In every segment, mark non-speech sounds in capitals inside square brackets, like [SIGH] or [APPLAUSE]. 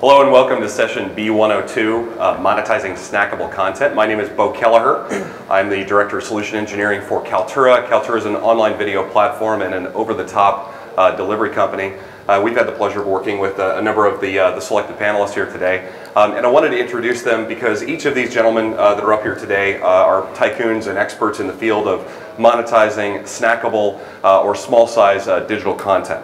Hello and welcome to session B102, uh, Monetizing Snackable Content. My name is Bo Kelleher. [CLEARS THROAT] I'm the Director of Solution Engineering for Kaltura. Kaltura is an online video platform and an over-the-top uh, delivery company. Uh, we've had the pleasure of working with uh, a number of the, uh, the selected panelists here today. Um, and I wanted to introduce them because each of these gentlemen uh, that are up here today are tycoons and experts in the field of monetizing snackable or small size digital content.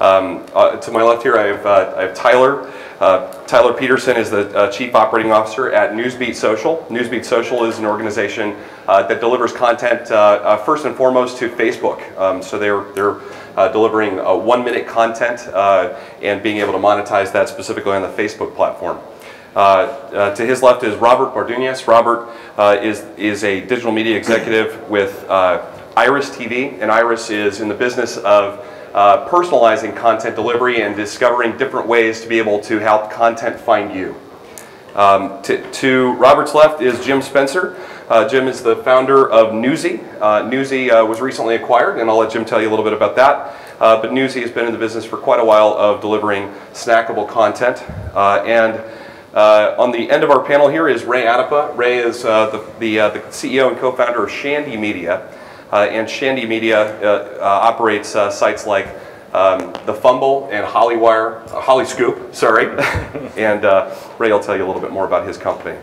Um, to my left here, I have, I have Tyler. Uh, Tyler Peterson is the uh, Chief Operating Officer at Newsbeat Social. Newsbeat Social is an organization uh, that delivers content uh, uh, first and foremost to Facebook. Um, so they're, they're uh, delivering one minute content and being able to monetize that specifically on the Facebook platform. to his left is Robert Bardunias. Robert is, is a digital media executive with Iris TV, and Iris is in the business of uh, personalizing content delivery and discovering different ways to be able to help content find you. Um, to, Robert's left is Jim Spencer. Uh, Jim is the founder of Newsy. Uh, Newsy uh, was recently acquired, and I'll let Jim tell you a little bit about that. Uh, but Newsy has been in the business for quite a while of delivering snackable content. Uh, and uh, on the end of our panel here is Ray Adapa. Ray is the, the, the CEO and co-founder of Shandy Media. Uh, and Shandy Media uh, uh, operates sites like um, The Fumble and Hollywire, Hollyscoop, sorry. [LAUGHS] and Ray will tell you a little bit more about his company.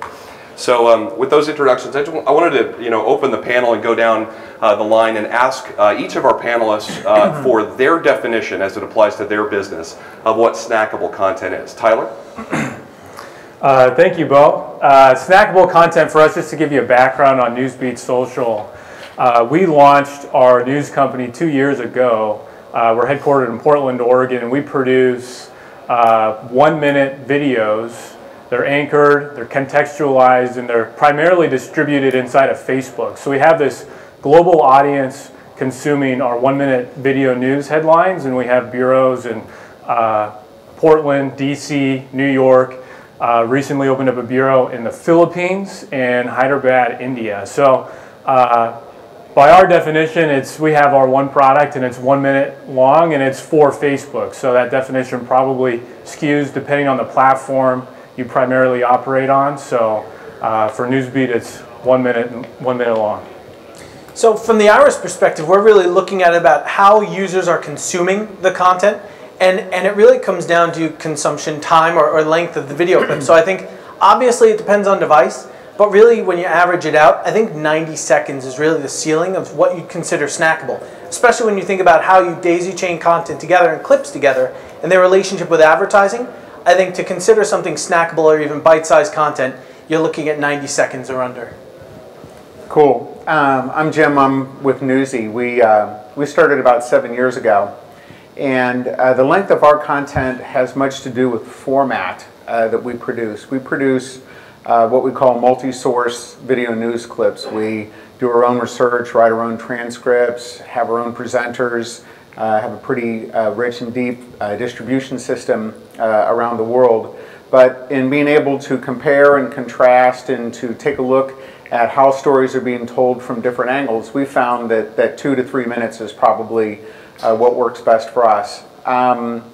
So um, with those introductions, I, I, wanted to you know open the panel and go down uh, the line and ask uh, each of our panelists uh, [CLEARS THROAT] for their definition as it applies to their business of what snackable content is. Tyler? [CLEARS THROAT] thank you, Bo. snackable content for us, just to give you a background on Newsbeat Social, uh, we launched our news company two years ago. Uh, we're headquartered in Portland, Oregon, and we produce uh, one minute videos. They're anchored, they're contextualized, and they're primarily distributed inside of Facebook. So we have this global audience consuming our one minute video news headlines, and we have bureaus in uh, Portland, DC, New York. Uh, recently opened up a bureau in the Philippines and Hyderabad, India. So uh, by our definition, it's we have our one product and it's one minute long and it's for Facebook. So that definition probably skews depending on the platform you primarily operate on. So uh, for Newsbeat, it's one minute one minute long. So from the Iris perspective, we're really looking at about how users are consuming the content, and and it really comes down to consumption time or, or length of the video clip. So I think obviously it depends on device. But really, when you average it out, I think 90 seconds is really the ceiling of what you'd consider snackable. Especially when you think about how you daisy chain content together and clips together and their relationship with advertising. I think to consider something snackable or even bite-sized content, you're looking at 90 seconds or under. Cool. Um, I'm Jim. I'm with Newsy. We, uh, we started about seven years ago. And uh, the length of our content has much to do with format uh, that we produce. We produce uh, what we call multi-source video news clips. We do our own research, write our own transcripts, have our own presenters, uh, have a pretty uh, rich and deep uh, distribution system uh, around the world. But in being able to compare and contrast and to take a look at how stories are being told from different angles, we found that, that two to three minutes is probably uh, what works best for us. Um,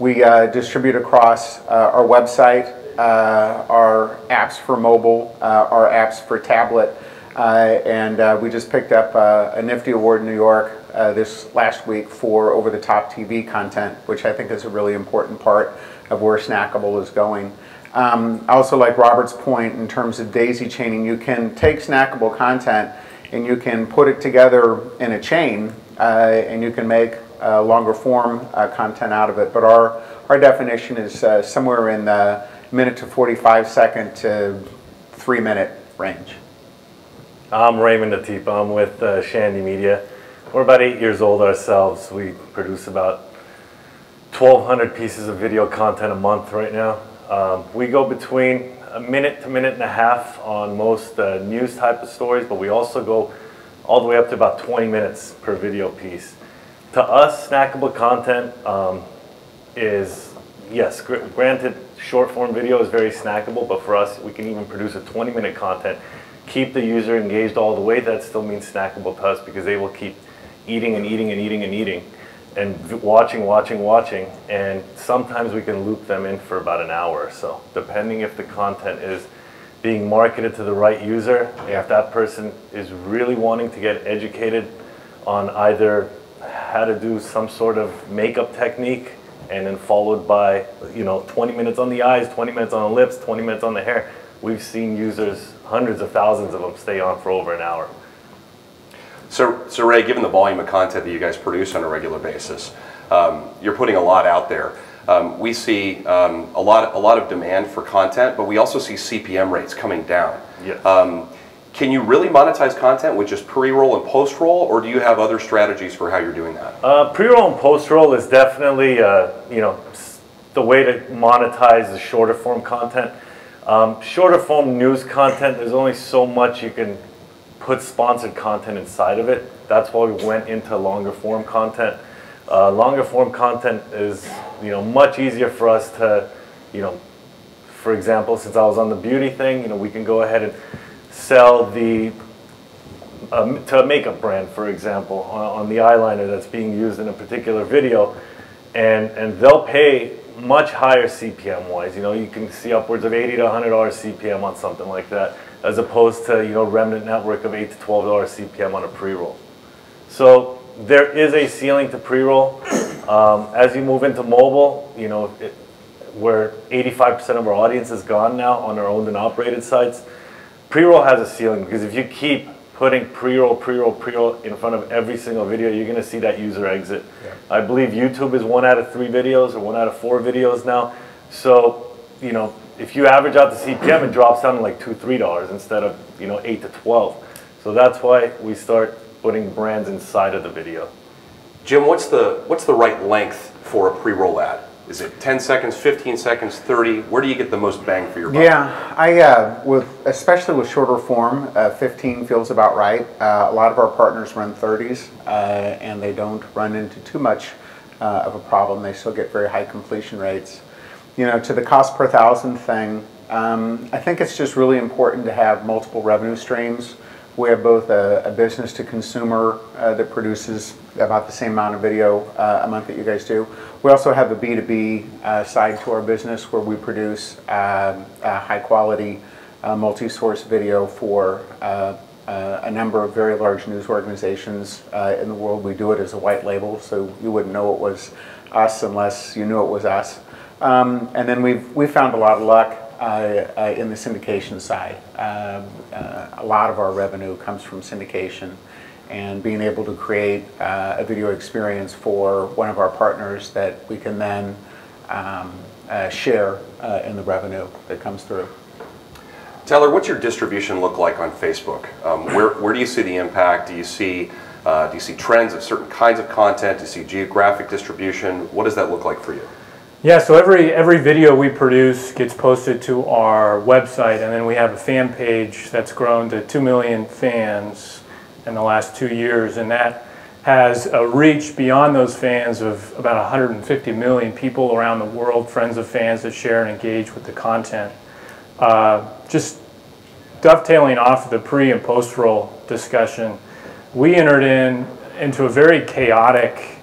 we distribute across our website, uh, our apps for mobile, uh, our apps for tablet, uh, and we just picked up a Nifty Award in New York this last week for over-the-top TV content, which I think is a really important part of where Snackable is going. Um, I also like Robert's point in terms of daisy chaining. You can take snackable content and you can put it together in a chain uh, and you can make uh, longer form uh, content out of it. But our, our definition is somewhere in the minute to 45 second to three minute range. I'm Raymond Atipa. I'm with uh, Shandy Media. We're about eight years old ourselves. We produce about 1,200 pieces of video content a month right now. Um, we go between a minute to minute and a half on most uh, news type of stories, but we also go all the way up to about 20 minutes per video piece. To us, snackable content um, is, yes, granted, short form video is very snackable, but for us, we can even produce a 20 minute content, keep the user engaged all the way. That still means snackable to us because they will keep eating and eating and eating and eating. and watching, watching, watching, and sometimes we can loop them in for about an hour or so, depending if the content is being marketed to the right user. Yeah. If that person is really wanting to get educated on either how to do some sort of makeup technique, and then followed by you know 20 minutes on the eyes, 20 minutes on the lips, 20 minutes on the hair. We've seen users, hundreds of thousands of them, stay on for over an hour. So, so Ray, given the volume of content that you guys produce on a regular basis, um, you're putting a lot out there. Um, we see um, a lot, a lot of demand for content, but we also see CPM rates coming down. Yes. Can you really monetize content with just pre-roll and post-roll, or do you have other strategies for how you're doing that? Uh, pre-roll and post-roll is definitely, uh, you know, the way to monetize the shorter form content. Um, shorter form news content, there's only so much you can put sponsored content inside of it. That's why we went into longer form content. Uh, longer form content is, you know, much easier for us to, you know, for example, since I was on the beauty thing, you know, we can go ahead and sell the um, to a makeup brand, for example, on, on the eyeliner that's being used in a particular video, and and they'll pay much higher CPM wise. You know, you can see upwards of eighty to hundred dollars CPM on something like that, as opposed to you know remnant network of eight to twelve dollars CPM on a pre-roll. So there is a ceiling to pre-roll. [CLEARS THROAT] Um, as you move into mobile, you know, it, where 85% of our audience is gone now on our owned and operated sites, pre-roll has a ceiling because if you keep putting pre-roll, pre-roll, pre-roll in front of every single video, you're going to see that user exit. I believe YouTube is one out of three videos or one out of four videos now. So, you know, if you average out the CPM, it drops down to like two, three dollars instead of you know eight to twelve. So that's why we start putting brands inside of the video. Jim, what's the what's the right length for a pre-roll ad? Is it 10 seconds, 15 seconds, 30? Where do you get the most bang for your buck? Yeah, I uh, with especially with shorter form, uh, 15 feels about right. Uh, a lot of our partners run 30s, uh, and they don't run into too much uh, of a problem. They still get very high completion rates. You know, to the cost per thousand thing, um, I think it's just really important to have multiple revenue streams. We have both a, a business to consumer uh, that produces about the same amount of video uh, a month that you guys do. We also have a B2B uh, side to our business where we produce um, high quality uh, multi source video for uh, uh, a number of very large news organizations in the world. We do it as a white label, so you wouldn't know it was us unless you knew it was us. Um, and then we've, we found a lot of luck in the syndication side. Uh, a lot of our revenue comes from syndication and being able to create uh, a video experience for one of our partners that we can then um, uh, share uh, in the revenue that comes through. Tyler, what's your distribution look like on Facebook? Um, where, where do you see the impact? Do you see uh, do you see trends of certain kinds of content? Do you see geographic distribution? What does that look like for you? Yeah, so every every video we produce gets posted to our website, and then we have a fan page that's grown to two million fans in the last two years, and that has a reach beyond those fans of about 150 million people around the world, friends of fans that share and engage with the content. Uh, just dovetailing off of the pre and post roll discussion, we entered in into a very chaotic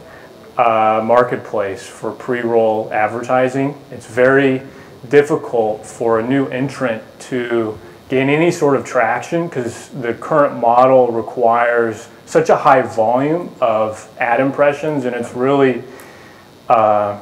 uh, marketplace for pre-roll advertising. It's very difficult for a new entrant to gain any sort of traction because the current model requires such a high volume of ad impressions and it's really uh,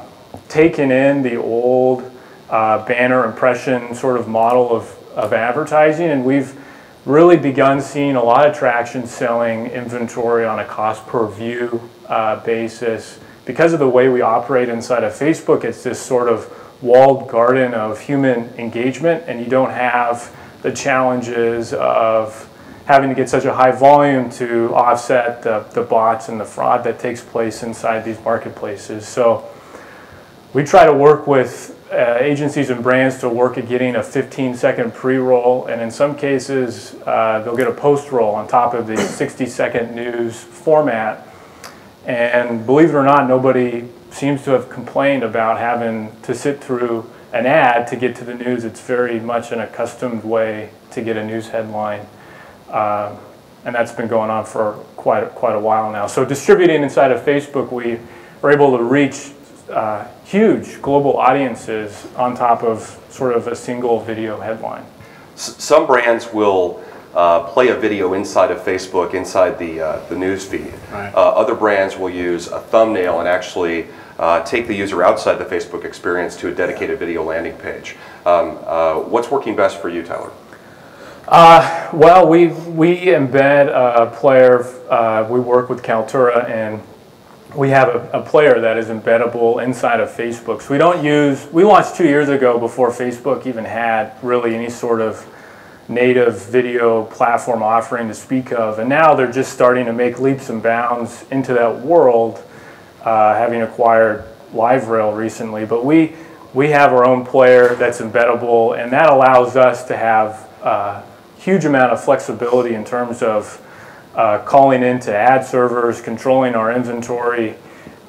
taken in the old uh, banner impression sort of model of, of advertising and we've really begun seeing a lot of traction selling inventory on a cost per view uh, basis. Because of the way we operate inside of Facebook, it's this sort of walled garden of human engagement, and you don't have the challenges of having to get such a high volume to offset the, the bots and the fraud that takes place inside these marketplaces. So we try to work with uh, agencies and brands to work at getting a 15 second pre-roll and in some cases uh, they'll get a post-roll on top of the 60 second news format. And believe it or not nobody seems to have complained about having to sit through an ad to get to the news. It's very much an accustomed way to get a news headline. Uh, and that's been going on for quite a, quite a while now. So distributing inside of facebook we we're able to reach uh, huge global audiences on top of sort of a single video headline. S- some brands will uh, play a video inside of Facebook, inside the, uh, the news feed. Right. Uh, other brands will use a thumbnail and actually uh, take the user outside the Facebook experience to a dedicated video landing page. Um, uh, what's working best for you, Tyler? Uh, well, we we embed a player. Uh, we work with Kaltura, and we have a, a, player that is embeddable inside of Facebook. So we don't use. We launched two years ago before Facebook even had really any sort of native video platform offering to speak of, and now they're just starting to make leaps and bounds into that world, uh, having acquired LiveRail recently. But we we have our own player that's embeddable, and that allows us to have a huge amount of flexibility in terms of uh, calling into ad servers, controlling our inventory,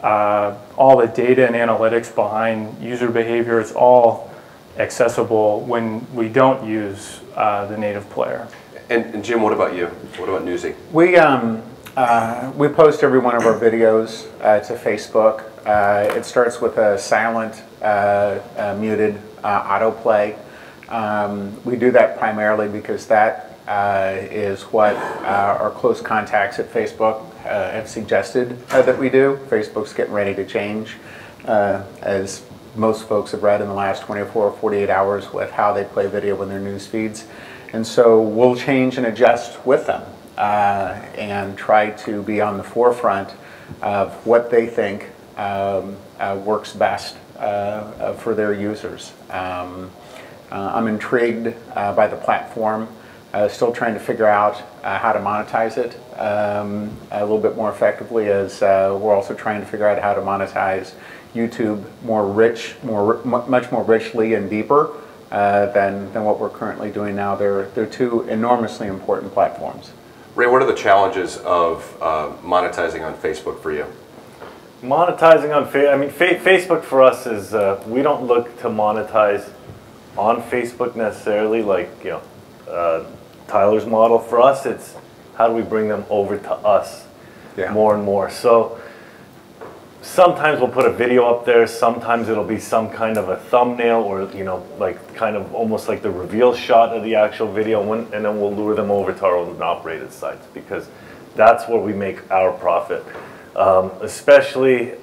uh, all the data and analytics behind user behavior. It's all accessible when we don't use uh, the native player. And, and, Jim, what about you? What about Newsy? We, um, uh, we post every one of our videos uh, to Facebook. Uh, it starts with a silent, muted autoplay. Um, we do that primarily because that is what uh, our close contacts at Facebook uh, have suggested uh, that we do. Facebook's getting ready to change, uh, as most folks have read in the last 24 or 48 hours with how they play video in their news feeds. And so we'll change and adjust with them uh, and try to be on the forefront of what they think um, works best for their users. Um, uh, I'm intrigued uh, by the platform. Uh, still trying to figure out how to monetize it um, a little bit more effectively as we're also trying to figure out how to monetize YouTube more rich, more much more richly and deeper uh, than, than what we're currently doing now. They're, they're two enormously important platforms. Ray, what are the challenges of uh, monetizing on Facebook for you? Monetizing on Facebook, I mean, fa Facebook for us is, uh, we don't look to monetize on Facebook necessarily, like you know, uh, Tyler's model. For us, it's how do we bring them over to us yeah. more and more. So sometimes we'll put a video up there. Sometimes it'll be some kind of a thumbnail or you know, like kind of almost like the reveal shot of the actual video, and then we'll lure them over to our own operated sites because that's where we make our profit. Um, especially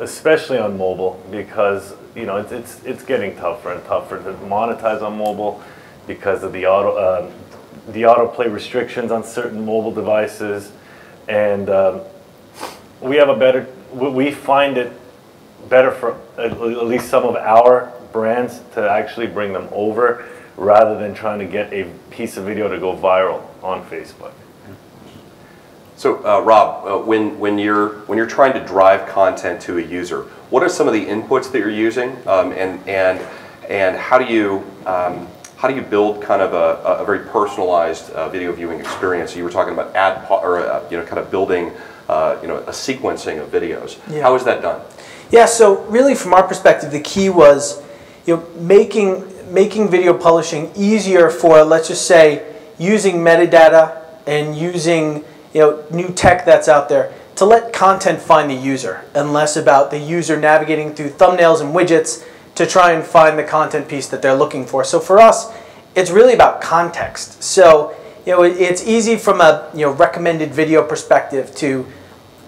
especially on mobile because you know it's, it's it's getting tougher and tougher to monetize on mobile because of the auto uh, the autoplay restrictions on certain mobile devices, and um, we have a better we find it better for at least some of our brands to actually bring them over rather than trying to get a piece of video to go viral on Facebook. So, uh, Rob, uh, when, when, you're, when you're trying to drive content to a user, what are some of the inputs that you're using, um, and, and, and how, do you, um, how do you build kind of a, a very personalized uh, video viewing experience? You were talking about ad or uh, you know, kind of building uh, you know, a sequencing of videos. Yeah. How is that done? Yeah, so really from our perspective, the key was you know, making, making video publishing easier for, let's just say, using metadata and using you know, new tech that's out there to let content find the user and less about the user navigating through thumbnails and widgets to try and find the content piece that they're looking for. So for us, it's really about context. So you know, it's easy from a you know recommended video perspective to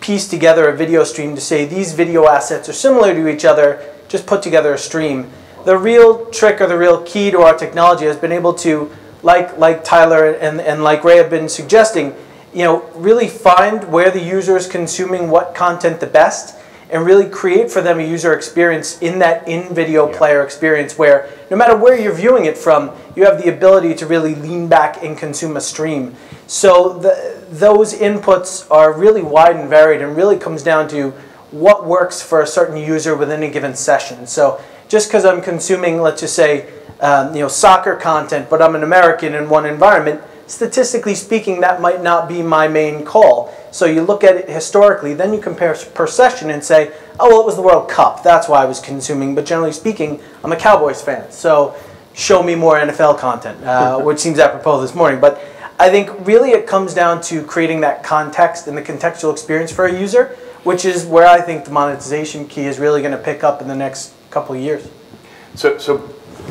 piece together a video stream to say these video assets are similar to each other, just put together a stream. The real trick or the real key to our technology has been able to, like like Tyler and, and like Ray have been suggesting, you know, really find where the user is consuming what content the best and really create for them a user experience in that in-video yeah. player experience where no matter where you're viewing it from, you have the ability to really lean back and consume a stream. So the, those inputs are really wide and varied and really comes down to what works for a certain user within a given session. So just because I'm consuming, let's just say, um, you know, soccer content, but I'm an American in one environment, statistically speaking, that might not be my main call. So you look at it historically, then you compare per session and say, oh, well, it was the World Cup. That's why I was consuming. But generally speaking, I'm a Cowboys fan. So show me more NFL content, uh, [LAUGHS] which seems apropos this morning. But I think really it comes down to creating that context and the contextual experience for a user which is where I think the monetization key is really going to pick up in the next couple of years. So, so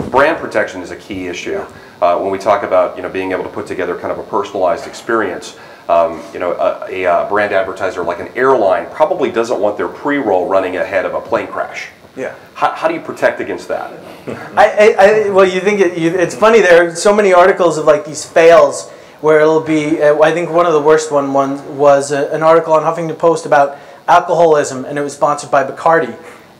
brand protection is a key issue. Uh, when we talk about you know being able to put together kind of a personalized experience, um, you know a, a, a brand advertiser like an airline probably doesn't want their pre-roll running ahead of a plane crash. Yeah. How, how do you protect against that? [LAUGHS] I, I, I well, you think it, you, it's funny. There are so many articles of like these fails where it'll be. Uh, I think one of the worst one, one was a, an article on Huffington Post about alcoholism, and it was sponsored by Bacardi.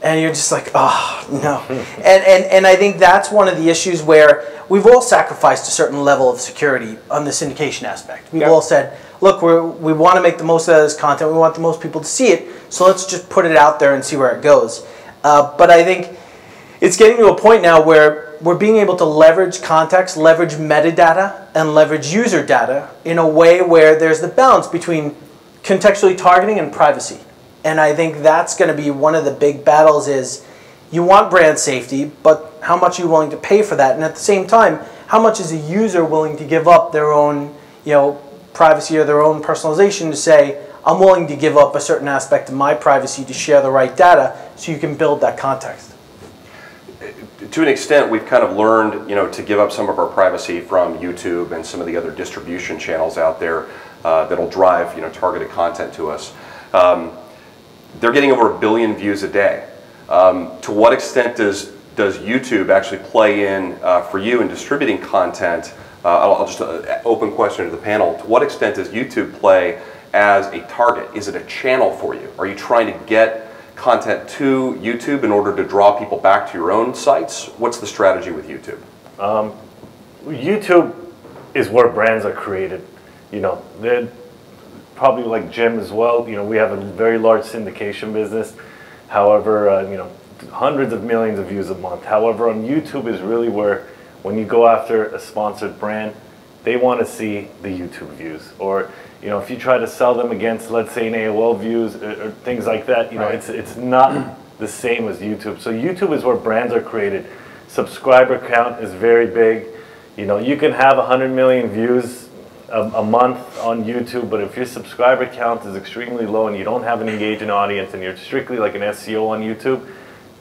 And you're just like, oh no. and, and and I think that's one of the issues where we've all sacrificed a certain level of security on the syndication aspect. We've Yep. all said, look, we're, we want to make the most out of this content. We want the most people to see it. So let's just put it out there and see where it goes. Uh, but I think it's getting to a point now where we're being able to leverage context, leverage metadata, and leverage user data in a way where there's the balance between contextually targeting and privacy. And I think that's going to be one of the big battles is you want brand safety, but how much are you willing to pay for that? And at the same time, how much is a user willing to give up their own, you know, privacy or their own personalization to say, I'm willing to give up a certain aspect of my privacy to share the right data so you can build that context. to an extent, we've kind of learned, you know, to give up some of our privacy from YouTube and some of the other distribution channels out there uh, that'll drive, you know, targeted content to us. Um, they're getting over a billion views a day. Um, to what extent does does YouTube actually play in uh, for you in distributing content? Uh, I'll, I'll just uh, open question to the panel. To what extent does YouTube play as a target? Is it a channel for you? Are you trying to get content to YouTube in order to draw people back to your own sites? What's the strategy with YouTube? YouTube is where brands are created. You know, probably like Jim as well. You know, we have a very large syndication business. However, uh, you know, hundreds of millions of views a month. However, on YouTube is really where when you go after a sponsored brand, they want to see the YouTube views. Or, you know, if you try to sell them against, let's say, an AOL views or, or things like that, you know, Right. it's it's not the same as YouTube. So YouTube is where brands are created. Subscriber count is very big. You know, you can have 100 million views a, a month on YouTube, but if your subscriber count is extremely low and you don't have an engaging audience and you're strictly like an SEO on YouTube,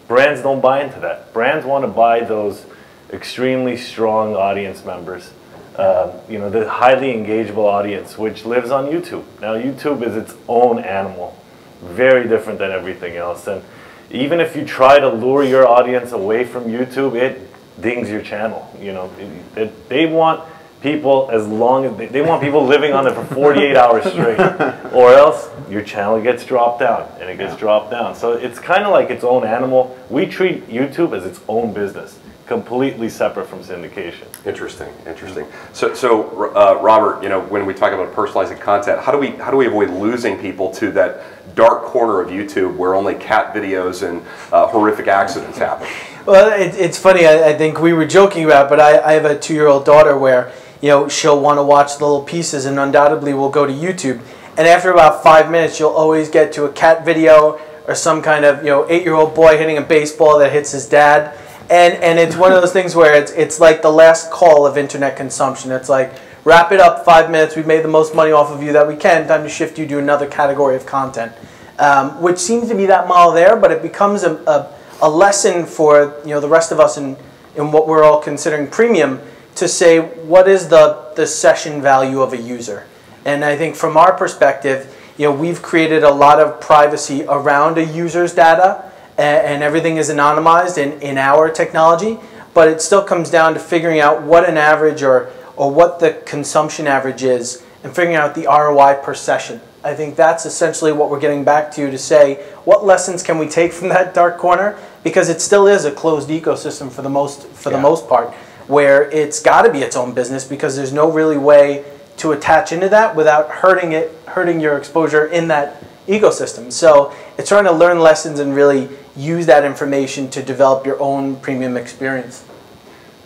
brands don't buy into that. Brands want to buy those extremely strong audience members. Um, you know, the highly engageable audience, which lives on YouTube. Now, YouTube is its own animal, very different than everything else. And even if you try to lure your audience away from YouTube, it dings your channel. You know, it, it- they want people as long as they, they want people living on it for 48 hours straight, [LAUGHS] or else your channel gets dropped down and it gets dropped down. So it's kind of like its own animal. We treat YouTube as its own business, completely separate from syndication. Interesting, interesting. So, so uh, Robert, you know, when we talk about personalizing content, how do we how do we avoid losing people to that dark corner of YouTube where only cat videos and uh, horrific accidents happen? Well, it, it's funny. I, I think we were joking about, it, but I, I have a two-year-old daughter where you know she'll want to watch little pieces, and undoubtedly will go to YouTube. And after about five minutes, you'll always get to a cat video or some kind of you know eight-year-old boy hitting a baseball that hits his dad. And and it's one of those things where it's it's like the last call of internet consumption. It's like wrap it up, five minutes. We've made the most money off of you that we can. Time to shift you to another category of content, um, which seems to be that model there. But it becomes a, a a lesson for you know the rest of us in, in what we're all considering premium to say what is the, the session value of a user. And I think from our perspective, you know, we've created a lot of privacy around a user's data and, and everything is anonymized in, in our technology, but it still comes down to figuring out what an average or, or what the consumption average is and figuring out the ROI per session. I think that's essentially what we're getting back to to say what lessons can we take from that dark corner because it still is a closed ecosystem for the most for the most part where it's got to be its own business because there's no really way to attach into that without hurting it hurting your exposure in that ecosystem. So it's trying to learn lessons and really use that information to develop your own premium experience.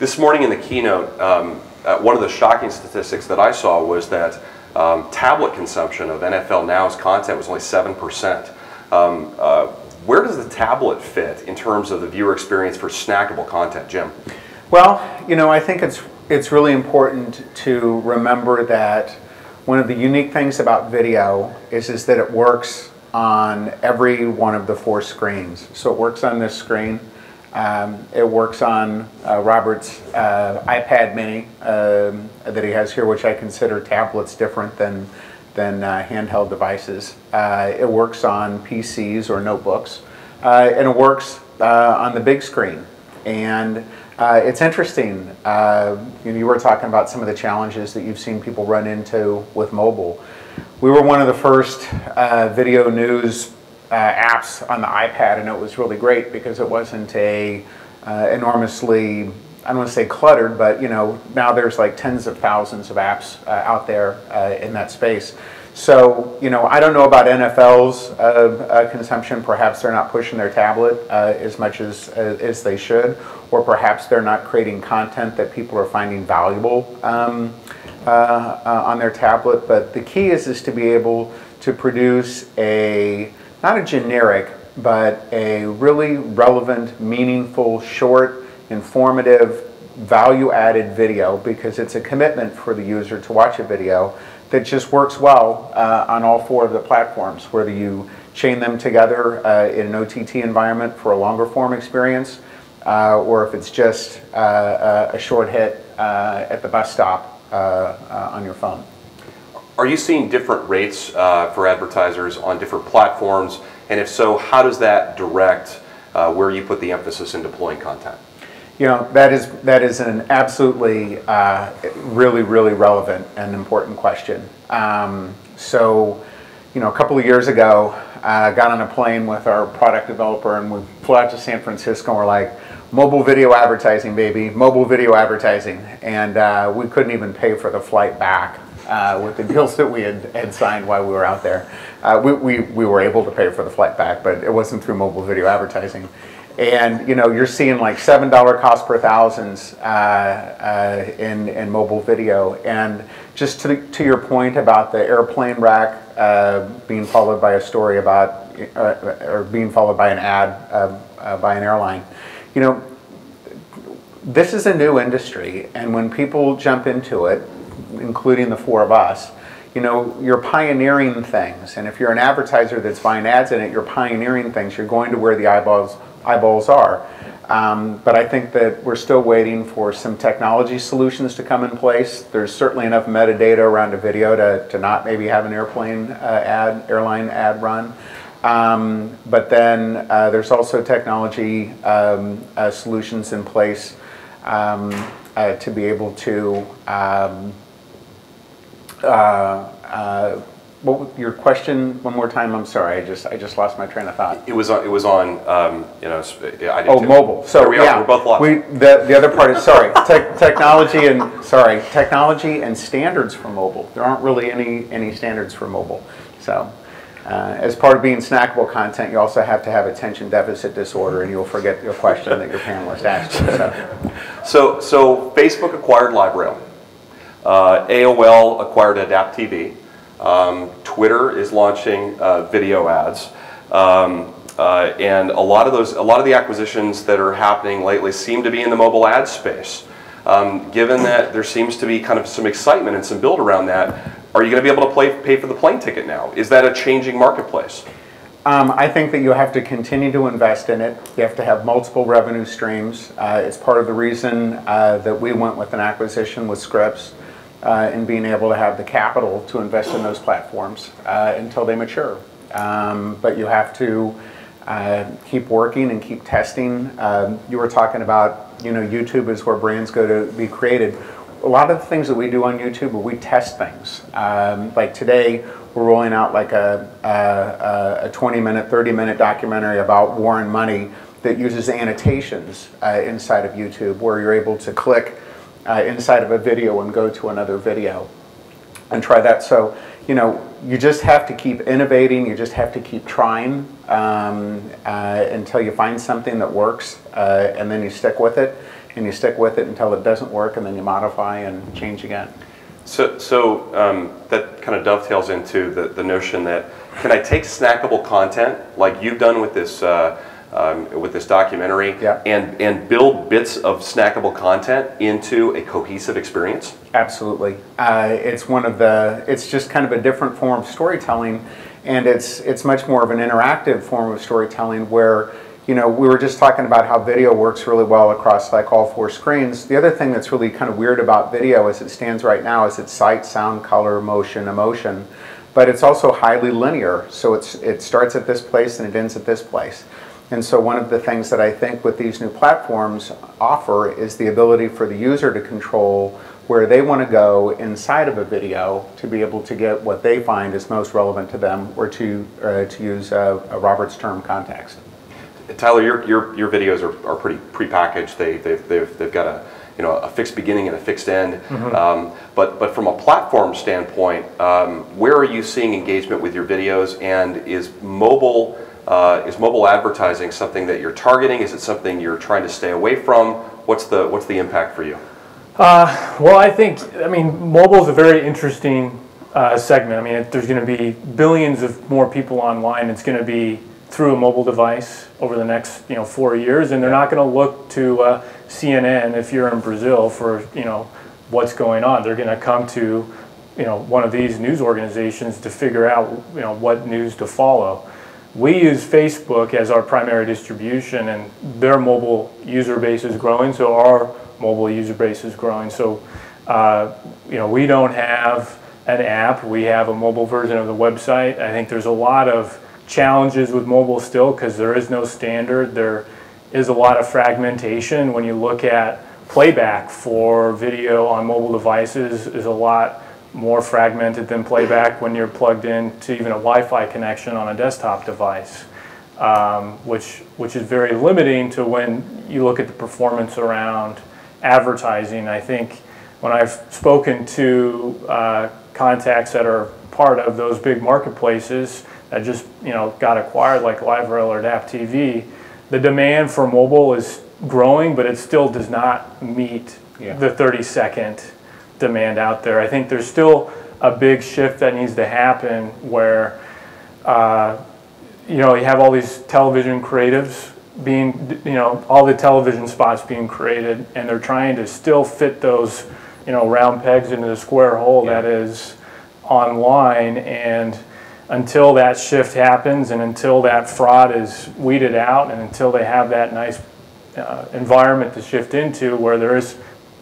This morning in the keynote, um, uh, one of the shocking statistics that I saw was that um, tablet consumption of NFL Now's content was only 7%. Um, uh, where does the tablet fit in terms of the viewer experience for snackable content, Jim? Well, you know, I think it's it's really important to remember that one of the unique things about video is is that it works on every one of the four screens. So it works on this screen. Um, it works on uh, Robert's uh, iPad mini um, that he has here, which I consider tablets different than, than uh, handheld devices. Uh, it works on PCs or notebooks. Uh, and it works uh, on the big screen. And it's interesting, you, know, you were talking about some of the challenges that you've seen people run into with mobile. We were one of the first video news uh, apps on the iPad, and it was really great because it wasn't a uh, enormously I don't want to say cluttered, but you know now there's like tens of thousands of apps uh, out there uh, in that space. So you know I don't know about NFL's uh, uh, consumption. Perhaps they're not pushing their tablet as much as as they should, or perhaps they're not creating content that people are finding valuable um, on their tablet. But the key is is to be able to produce a not a generic, but a really relevant, meaningful, short, informative, value-added video because it's a commitment for the user to watch a video that just works well uh, on all four of the platforms, whether you chain them together uh, in an OTT environment for a longer form experience, uh, or if it's just uh, uh, a short hit uh, at the bus stop on your phone. Are you seeing different rates for advertisers on different platforms? And if so, how does that direct where you put the emphasis in deploying content? You know, that is, that is an absolutely uh, really, really relevant and important question. Um, so, you know, a couple of years ago, I uh, got on a plane with our product developer and we flew out to San Francisco and we're like, mobile video advertising, baby, mobile video advertising. And uh, we couldn't even pay for the flight back uh, with the deals that we had, had signed while we were out there. Uh, we, we, we were able to pay for the flight back, but it wasn't through mobile video advertising. And you know, you're seeing like seven dollar cost per thousands uh, uh, in in mobile video. And just to to your point about the airplane rack uh, being followed by a story about uh, or being followed by an ad uh, uh, by an airline, you know, this is a new industry, and when people jump into it, including the four of us, you know, you're pioneering things. And if you're an advertiser that's buying ads in it, you're pioneering things. You're going to where the eyeballs, eyeballs are. Um, but I think that we're still waiting for some technology solutions to come in place. There's certainly enough metadata around a video to, to not maybe have an airplane uh, ad, airline ad run. Um, but then uh, there's also technology um, uh, solutions in place um, uh, to be able to uh, uh, your question one more time? I'm sorry, I just I just lost my train of thought. It was on, it was on um, you know I oh too. mobile. So we yeah, we're both lost. We the the other part is sorry te technology and sorry technology and standards for mobile. There aren't really any any standards for mobile. So. Uh, as part of being snackable content, you also have to have attention deficit disorder, and you'll forget your question that your panelist asked you. So, so, so Facebook acquired LiveRail. Uh, AOL acquired Adap.tv. Um, Twitter is launching uh, video ads. Um, uh, and a lot of those, a lot of the acquisitions that are happening lately seem to be in the mobile ad space. Um, given that there seems to be kind of some excitement and some build around that, are you going to be able to play, pay for the plane ticket now? Is that a changing marketplace? Um, I think that you have to continue to invest in it. You have to have multiple revenue streams. Uh, it's part of the reason uh, that we went with an acquisition with Scripps uh, and being able to have the capital to invest in those platforms uh, until they mature. Um, but you have to uh, keep working and keep testing. Um, you were talking about, you know, YouTube is where brands go to be created. A lot of the things that we do on YouTube we test things. Um, like today, we're rolling out like a, a, a 20 minute, 30 minute documentary about War and Money that uses annotations uh, inside of YouTube where you're able to click uh, inside of a video and go to another video and try that. So, you know, you just have to keep innovating, you just have to keep trying um, uh, until you find something that works uh, and then you stick with it and you stick with it until it doesn't work and then you modify and change again. So, so um, that kind of dovetails into the, the notion that can I take snackable content like you've done with this uh, um, with this documentary yeah. and, and build bits of snackable content into a cohesive experience? Absolutely. Uh, it's one of the, it's just kind of a different form of storytelling and it's it's much more of an interactive form of storytelling where you know we were just talking about how video works really well across like all four screens. The other thing that's really kind of weird about video as it stands right now is its sight, sound, color, motion, emotion, but it's also highly linear. So it's it starts at this place and it ends at this place. And so one of the things that I think with these new platforms offer is the ability for the user to control where they want to go inside of a video to be able to get what they find is most relevant to them or to, uh, to use a, a Robert's term context. Tyler, your, your, your videos are, are pretty prepackaged. They, they've, they've, they've got a, you know, a fixed beginning and a fixed end. Mm-hmm. Um, but, but from a platform standpoint, um, where are you seeing engagement with your videos and is mobile, uh, is mobile advertising something that you're targeting? Is it something you're trying to stay away from? What's the, what's the impact for you? Uh, well, I think, I mean, mobile is a very interesting uh, segment. I mean, there's going to be billions of more people online. It's going to be through a mobile device over the next, you know, four years, and they're not going to look to uh, CNN if you're in Brazil for, you know, what's going on. They're going to come to, you know, one of these news organizations to figure out, you know, what news to follow. We use Facebook as our primary distribution, and their mobile user base is growing, so our mobile user base is growing. So, uh, you know, we don't have an app. We have a mobile version of the website. I think there's a lot of challenges with mobile still because there is no standard. There is a lot of fragmentation. When you look at playback for video on mobile devices is a lot more fragmented than playback when you're plugged in to even a Wi-Fi connection on a desktop device, um, which, which is very limiting to when you look at the performance around advertising. I think when I've spoken to uh, contacts that are part of those big marketplaces that just you know got acquired like LiveRail or DAP TV, the demand for mobile is growing, but it still does not meet yeah. the 30 second demand out there. I think there's still a big shift that needs to happen where uh, you know you have all these television creatives being, you know, all the television spots being created, and they're trying to still fit those, you know, round pegs into the square hole yeah. that is online. And until that shift happens, and until that fraud is weeded out, and until they have that nice uh, environment to shift into where there is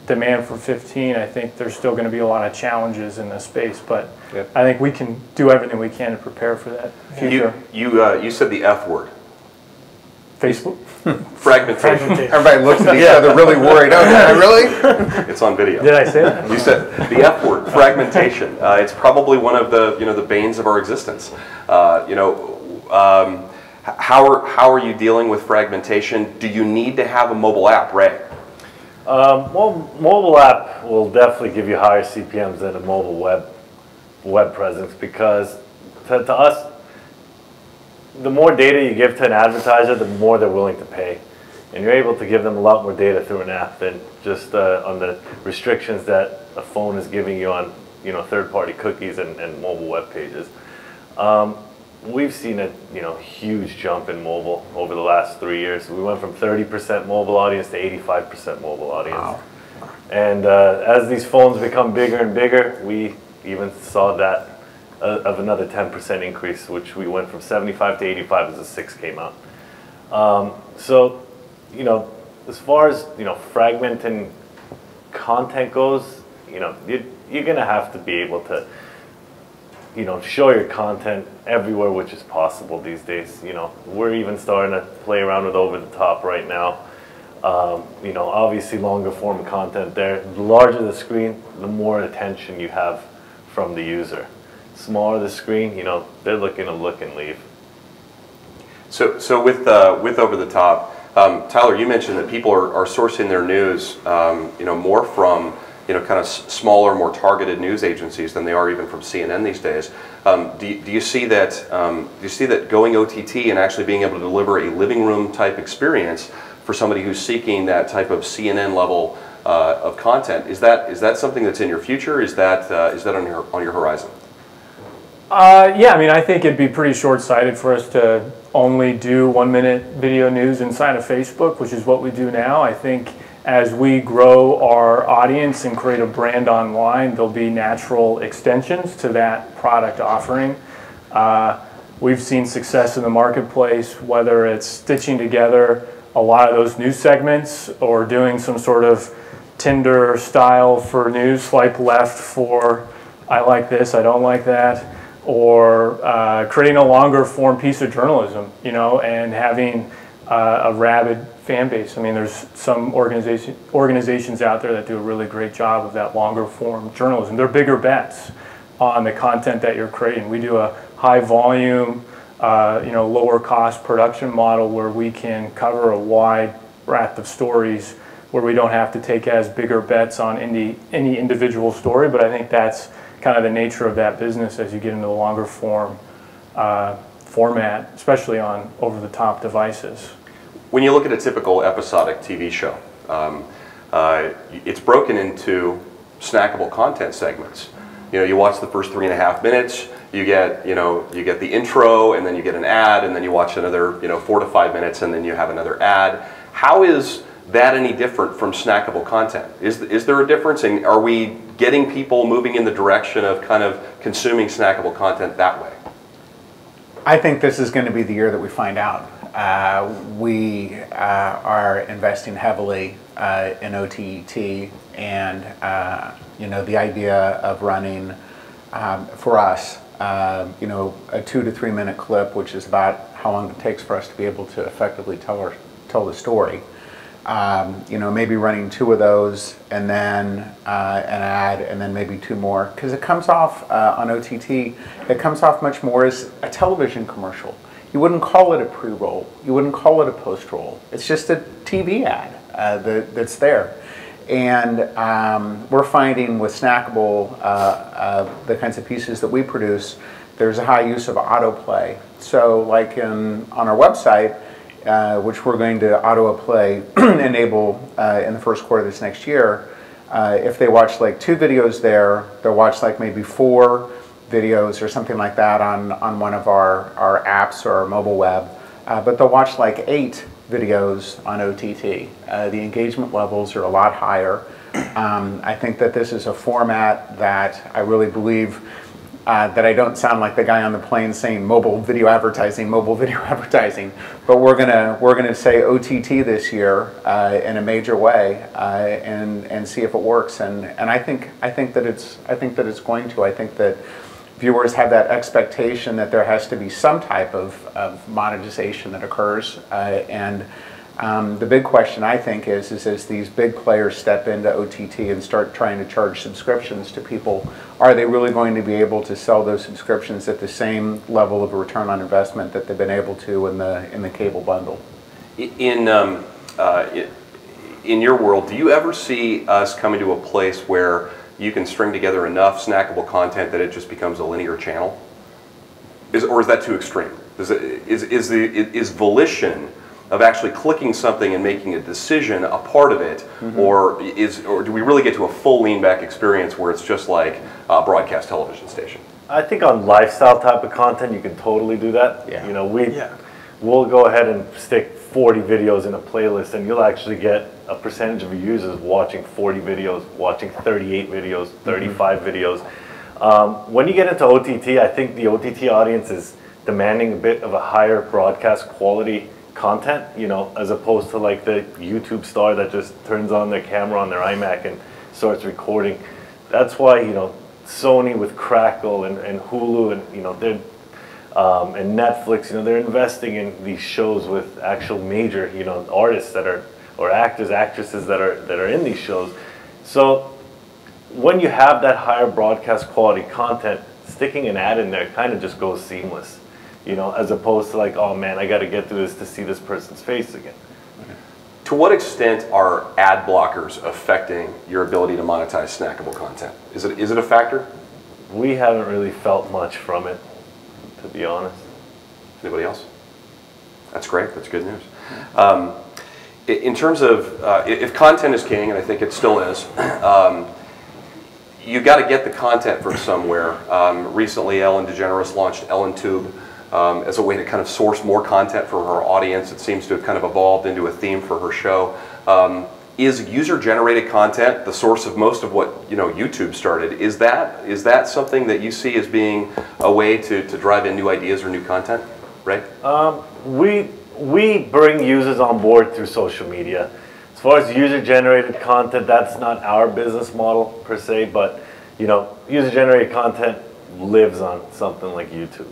demand for 15, I think there's still going to be a lot of challenges in this space. But yep. I think we can do everything we can to prepare for that future. You you, uh, you said the F word. Facebook? [LAUGHS] Fragmentation. Everybody looks at each other really worried. Oh, [LAUGHS] really? [LAUGHS] It's on video. Did I say that? You said the F word, fragmentation. Uh, it's probably one of the you know the banes of our existence. Uh, you know, um, how are how are you dealing with fragmentation? Do you need to have a mobile app, Ray? Um, well, mobile app will definitely give you higher CPMS than a mobile web web presence because to, to us the more data you give to an advertiser, the more they're willing to pay. And you're able to give them a lot more data through an app than just uh, on the restrictions that a phone is giving you on you know, third-party cookies and, and, mobile web pages. Um, we've seen a you know, huge jump in mobile over the last three years. We went from 30% mobile audience to 85% mobile audience. Wow. And uh, as these phones become bigger and bigger, we even saw that uh, of another 10% increase, which we went from 75 to 85 as the 6 came out. Um, so, you know, as far as, you know, fragmenting content goes, you know, you, you're going to have to be able to, you know, show your content everywhere which is possible these days. You know, we're even starting to play around with over the top right now. Um, you know, obviously longer form content there. The larger the screen, the more attention you have from the user smaller the screen, you know, they're looking to look and leave. So, so with uh, with over the top, um, Tyler, you mentioned that people are, are sourcing their news, um, you know, more from you know kind of smaller, more targeted news agencies than they are even from CNN these days. Um, do, you, do you see that? Um, do you see that going OTT and actually being able to deliver a living room type experience for somebody who's seeking that type of CNN level uh, of content? Is that is that something that's in your future? Is that uh, is that on your on your horizon? Uh, yeah, I mean, I think it'd be pretty short-sighted for us to only do one-minute video news inside of Facebook, which is what we do now. I think as we grow our audience and create a brand online, there'll be natural extensions to that product offering. Uh, we've seen success in the marketplace, whether it's stitching together a lot of those news segments or doing some sort of Tinder style for news, swipe left for I like this, I don't like that, or uh, creating a longer form piece of journalism, you know, and having uh, a rabid fan base. I mean, there's some organization, organizations out there that do a really great job of that longer form journalism. They're bigger bets on the content that you're creating. We do a high volume, uh, you know, lower cost production model where we can cover a wide breadth of stories where we don't have to take as bigger bets on any, any individual story. But I think that's kind of the nature of that business as you get into the longer form uh, format, especially on over-the-top devices. When you look at a typical episodic TV show, um, uh, it's broken into snackable content segments. You know, you watch the first three and a half minutes, you get, you know, you get the intro, and then you get an ad, and then you watch another, you know, four to five minutes, and then you have another ad. How is that any different from snackable content? Is, is there a difference, and are we getting people moving in the direction of kind of consuming snackable content that way? I think this is going to be the year that we find out. Uh, we uh, are investing heavily uh, in OTT, and you know the idea of running um, for us, uh, you know, a two to three minute clip, which is about how long it takes for us to be able to effectively tell our, tell the story um, you know, maybe running two of those and then uh, an ad and then maybe two more. Because it comes off uh, on OTT, it comes off much more as a television commercial. You wouldn't call it a pre-roll. You wouldn't call it a post-roll. It's just a TV ad uh, that, that's there. And um, we're finding with Snackable, uh, uh, the kinds of pieces that we produce, there's a high use of autoplay. So like in, on our website, uh, which we're going to autoplay [CLEARS THROAT] enable uh, in the first quarter of this next year. Uh, if they watch like two videos there, they'll watch like maybe four videos or something like that on, on one of our, our apps or our mobile web. Uh, but they'll watch like eight videos on OTT. Uh, the engagement levels are a lot higher. Um, I think that this is a format that I really believe uh, that I don't sound like the guy on the plane saying mobile video advertising, mobile [LAUGHS] video advertising, but we're gonna we're gonna say OTT this year uh, in a major way uh, and and see if it works. And and I think I think that it's I think that it's going to. I think that viewers have that expectation that there has to be some type of, of monetization that occurs uh, and. Um, the big question I think is, is as these big players step into OTT and start trying to charge subscriptions to people, are they really going to be able to sell those subscriptions at the same level of return on investment that they've been able to in the in the cable bundle? In um, uh, in your world, do you ever see us coming to a place where you can string together enough snackable content that it just becomes a linear channel? Is, or is that too extreme? Is, it, is, is, the, is volition of actually clicking something and making a decision a part of it, mm-hmm. or is or do we really get to a full lean back experience where it's just like a broadcast television station? I think on lifestyle type of content, you can totally do that. Yeah. You know, we Yeah. we'll go ahead and stick 40 videos in a playlist, and you'll actually get a percentage of your users watching 40 videos, watching 38 videos, 35 videos. Um, when you get into OTT, I think the OTT audience is demanding a bit of a higher broadcast quality content, you know, as opposed to like the YouTube star that just turns on their camera on their iMac and starts recording. That's why, you know, Sony with Crackle and, and Hulu and, you know, they're, um, and Netflix, you know, they're investing in these shows with actual major, you know, artists that are, or actors, actresses that are, that are in these shows. So when you have that higher broadcast quality content, sticking an ad in there kind of just goes seamless you know, as opposed to like, oh man, I got to get through this to see this person's face again. To what extent are ad blockers affecting your ability to monetize snackable content? Is it, is it a factor? We haven't really felt much from it, to be honest. Anybody else? That's great. That's good news. Um, in terms of uh, if content is king, and I think it still is, um, you got to get the content from somewhere. Um, recently, Ellen DeGeneres launched EllenTube, um, as a way to kind of source more content for her audience. It seems to have kind of evolved into a theme for her show. Um, is user-generated content the source of most of what you know YouTube started? Is that is that something that you see as being a way to, to drive in new ideas or new content? Right? Um, we we bring users on board through social media. As far as user-generated content, that's not our business model per se, but you know, user-generated content lives on something like YouTube.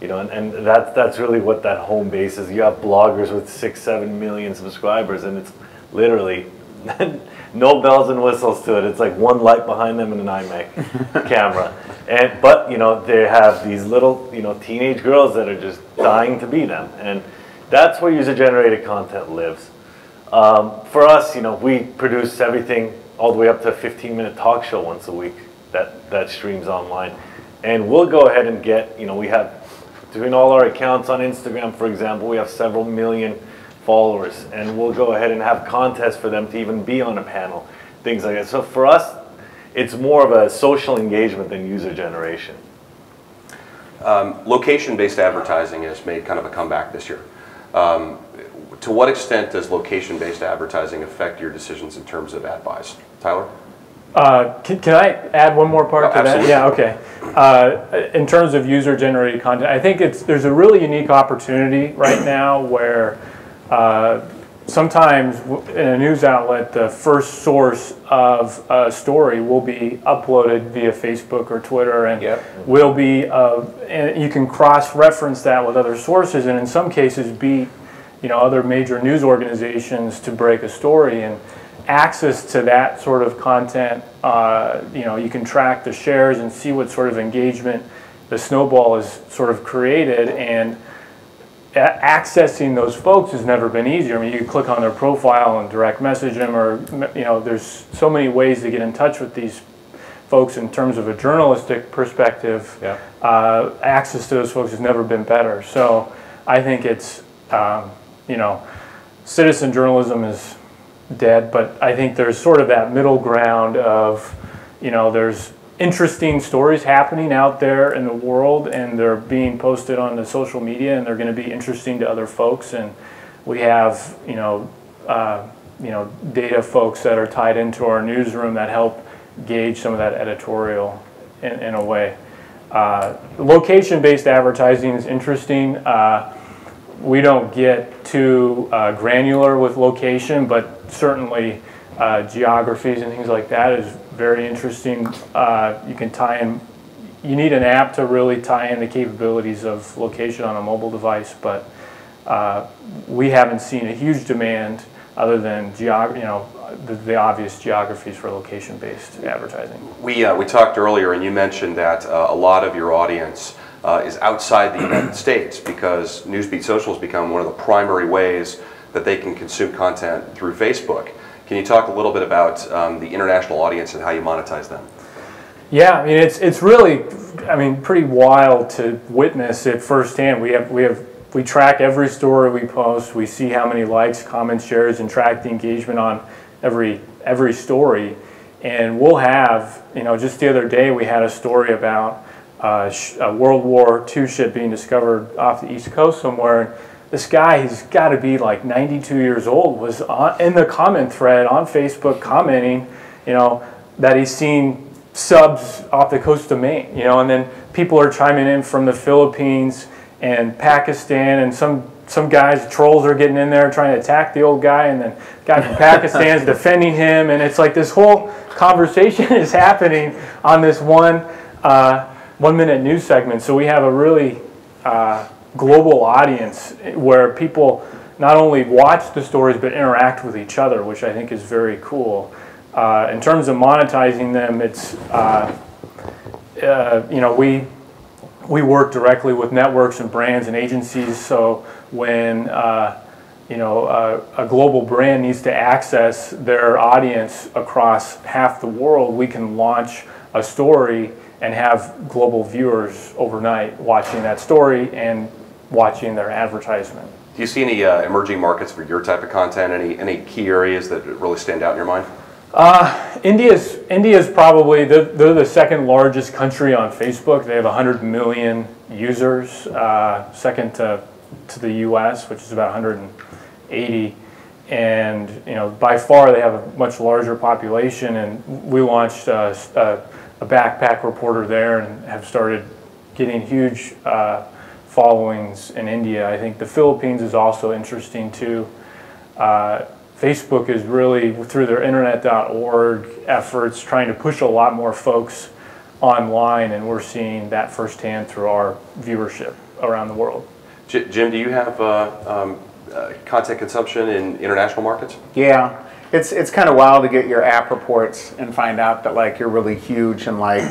You know, and, and that's that's really what that home base is. You have bloggers with six, seven million subscribers, and it's literally [LAUGHS] no bells and whistles to it. It's like one light behind them and an iMac [LAUGHS] camera. And but you know they have these little you know teenage girls that are just dying to be them, and that's where user-generated content lives. Um, for us, you know, we produce everything all the way up to a 15-minute talk show once a week that that streams online, and we'll go ahead and get you know we have between all our accounts on Instagram, for example, we have several million followers, and we'll go ahead and have contests for them to even be on a panel, things like that. So for us, it's more of a social engagement than user generation. Um, location-based advertising has made kind of a comeback this year. Um, to what extent does location-based advertising affect your decisions in terms of ad buys? Tyler? Uh, can, can, I add one more part oh, to absolutely. that? Yeah, okay. Uh, in terms of user-generated content, I think it's there's a really unique opportunity right now where uh, sometimes in a news outlet, the first source of a story will be uploaded via Facebook or Twitter, and Yep. will be, uh, and you can cross-reference that with other sources, and in some cases beat, you know, other major news organizations to break a story, and access to that sort of content, uh, you know, you can track the shares and see what sort of engagement the snowball is sort of created, and accessing those folks has never been easier. I mean, you can click on their profile and direct message them, or you know, there's so many ways to get in touch with these folks in terms of a journalistic perspective. Yeah. Uh, access to those folks has never been better. So I think it's, um, you know, citizen journalism is dead, but I think there's sort of that middle ground of, you know, there's interesting stories happening out there in the world and they're being posted on the social media and they're going to be interesting to other folks. And we have you know uh, you know data folks that are tied into our newsroom that help gauge some of that editorial in, in a way. Uh, location-based advertising is interesting. Uh, we don't get too uh, granular with location but certainly uh, geographies and things like that is very interesting. Uh, you can tie in, you need an app to really tie in the capabilities of location on a mobile device, but uh, we haven't seen a huge demand other than geog- you know, the, the obvious geographies for location-based advertising. We, uh, we talked earlier, and you mentioned that uh, a lot of your audience uh, is outside the United States because Newsbeat Social has become one of the primary ways that they can consume content through Facebook. Can you talk a little bit about um, the international audience and how you monetize them? Yeah, I mean it's it's really, I mean pretty wild to witness it firsthand. We have we have we track every story we post. We see how many likes, comments, shares, and track the engagement on every every story. And we'll have, you know, just the other day we had a story about uh, World War II ship being discovered off the East Coast somewhere. This guy, he's got to be like 92 years old, was on, in the comment thread on Facebook commenting, you know, that he's seen subs off the coast of Maine, you know, and then people are chiming in from the Philippines and Pakistan, and some some guys, trolls are getting in there trying to attack the old guy, and then guy from Pakistan is [LAUGHS] defending him, and it's like this whole conversation [LAUGHS] is happening on this one uh, one minute news segment. So we have a really uh, global audience where people not only watch the stories but interact with each other, which I think is very cool. Uh, in terms of monetizing them, it's uh, uh, you know we we work directly with networks and brands and agencies. So when uh, you know a global brand needs to access their audience across half the world, we can launch a story and have global viewers overnight watching that story and watching their advertisement. Do you see any uh, emerging markets for your type of content? Any any key areas that really stand out in your mind? Uh, India's India's probably they're, they're, the second largest country on Facebook. They have 100 million users, uh, second to to the U.S., which is about 180. and you know by far they have a much larger population. And we launched a, a, a backpack reporter there and have started getting huge uh, followings in India. I think the Philippines is also interesting too. Uh, Facebook is really through their internet.org efforts trying to push a lot more folks online, and we're seeing that firsthand through our viewership around the world. Jim, do you have uh, um, uh, content consumption in international markets? Yeah, it's it's kind of wild to get your app reports and find out that like you're really huge in like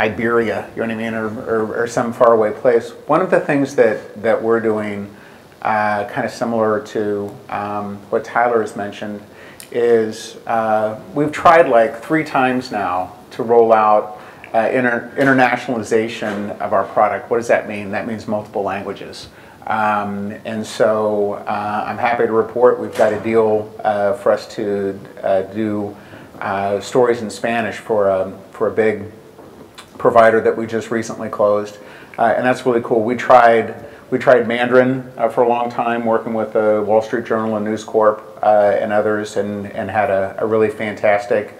Iberia, you know what I mean, or, or, or some faraway place. One of the things that that we're doing, uh, kind of similar to um, what Tyler has mentioned, is uh, we've tried like three times now to roll out uh, inter internationalization of our product. What does that mean? That means multiple languages. Um, and so uh, I'm happy to report we've got a deal uh, for us to uh, do uh, stories in Spanish for a, for a big provider that we just recently closed. Uh, and that's really cool. We tried, we tried Mandarin for a long time, working with the Wall Street Journal and News Corp and others, and, and had a, a really fantastic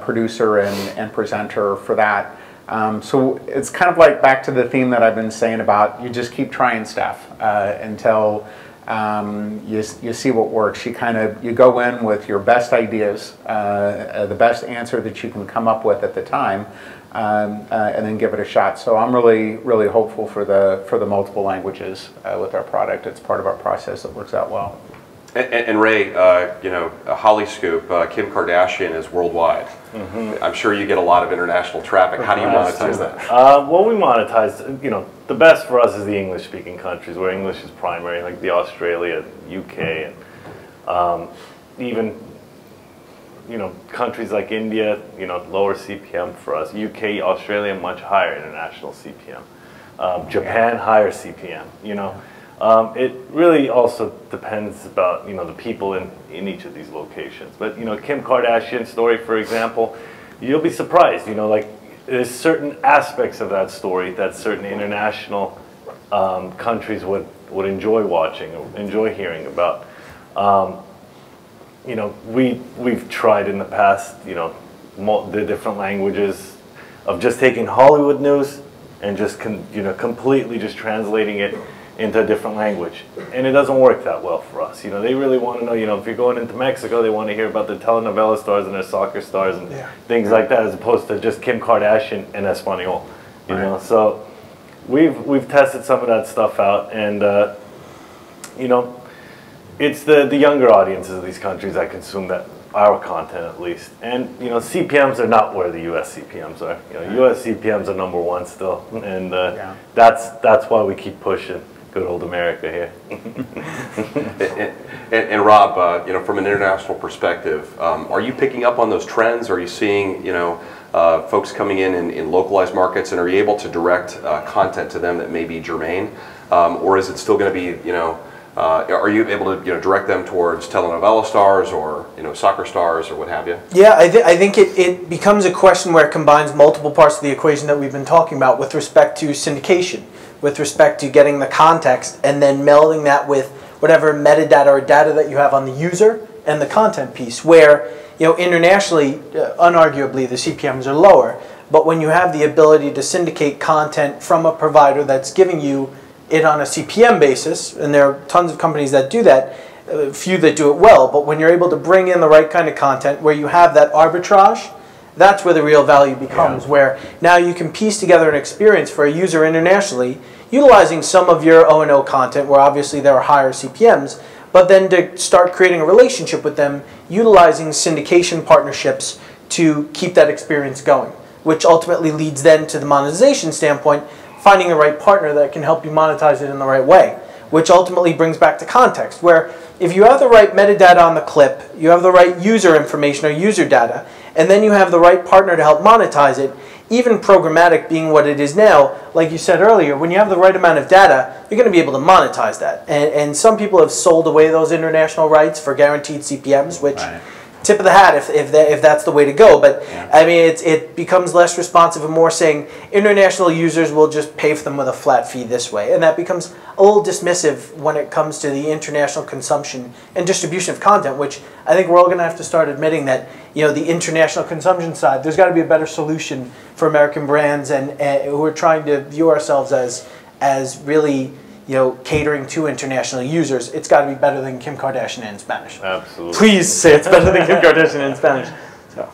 producer and, and presenter for that. Um, so it's kind of like back to the theme that I've been saying about you just keep trying stuff uh, until um, you, you see what works. You kind of you go in with your best ideas, uh, uh, the best answer that you can come up with at the time, um, uh, and then give it a shot. So I'm really really hopeful for the for the multiple languages uh, with our product. It's part of our process that works out well. And, and, Ray, uh, you know, Hollyscoop, uh, Kim Kardashian is worldwide. Mm -hmm. I'm sure you get a lot of international traffic. How do you monetize that? Uh, well, we monetize, you know, the best for us is the English-speaking countries where English is primary, like the Australia, UK, and um, even, you know, countries like India, you know, lower CPM for us. UK, Australia, much higher international CPM. Um, Japan, higher CPM, you know. Um, it really also depends about you know the people in, in each of these locations. But you know Kim Kardashian story, for example, you'll be surprised. You know like there's certain aspects of that story that certain international um, countries would would enjoy watching enjoy hearing about. Um, you know we we've tried in the past. You know the different languages of just taking Hollywood news and just you know completely just translating it into a different language. And it doesn't work that well for us. You know, they really want to know, you know, if you're going into Mexico, they want to hear about the telenovela stars and their soccer stars and yeah. things like that, as opposed to just Kim Kardashian and Espanol. You right. know, so we've we've tested some of that stuff out, and uh, you know, it's the the younger audiences of these countries that consume that our content at least. And you know, CPMS are not where the US CPMS are. You know, US CPMS are number one still, and uh, yeah. that's that's why we keep pushing good old America here. and, [LAUGHS] and, and, Rob, uh, you know, from an international perspective, um, are you picking up on those trends? Are you seeing, you know, uh, folks coming in, in, in localized markets, and are you able to direct uh, content to them that may be germane, um, or is it still going to be, you know, uh, are you able to you know direct them towards telenovela stars or you know soccer stars or what have you? Yeah, I, th I think it, it becomes a question where it combines multiple parts of the equation that we've been talking about with respect to syndication with respect to getting the context and then melding that with whatever metadata or data that you have on the user and the content piece where you know internationally uh, unarguably the CPMs are lower but when you have the ability to syndicate content from a provider that's giving you it on a CPM basis and there are tons of companies that do that a few that do it well but when you're able to bring in the right kind of content where you have that arbitrage that's where the real value becomes, yeah. where now you can piece together an experience for a user internationally, utilizing some of your O&O content, where obviously there are higher CPMs, but then to start creating a relationship with them, utilizing syndication partnerships to keep that experience going, which ultimately leads then to the monetization standpoint, finding the right partner that can help you monetize it in the right way, which ultimately brings back to context, where if you have the right metadata on the clip, you have the right user information or user data, and then you have the right partner to help monetize it, even programmatic being what it is now, like you said earlier, when you have the right amount of data, you're going to be able to monetize that. And, and some people have sold away those international rights for guaranteed CPMs, which, right. Tip of the hat if, if, that, if that's the way to go. But I mean, it's, it becomes less responsive and more saying international users will just pay for them with a flat fee this way. And that becomes a little dismissive when it comes to the international consumption and distribution of content, which I think we're all going to have to start admitting that, you know, the international consumption side, there's got to be a better solution for American brands and, and who are trying to view ourselves as, as really you know, catering to international users, it's got to be better than Kim Kardashian in Spanish. Absolutely. Please say it's better than Kim [LAUGHS] Kardashian in Spanish. So,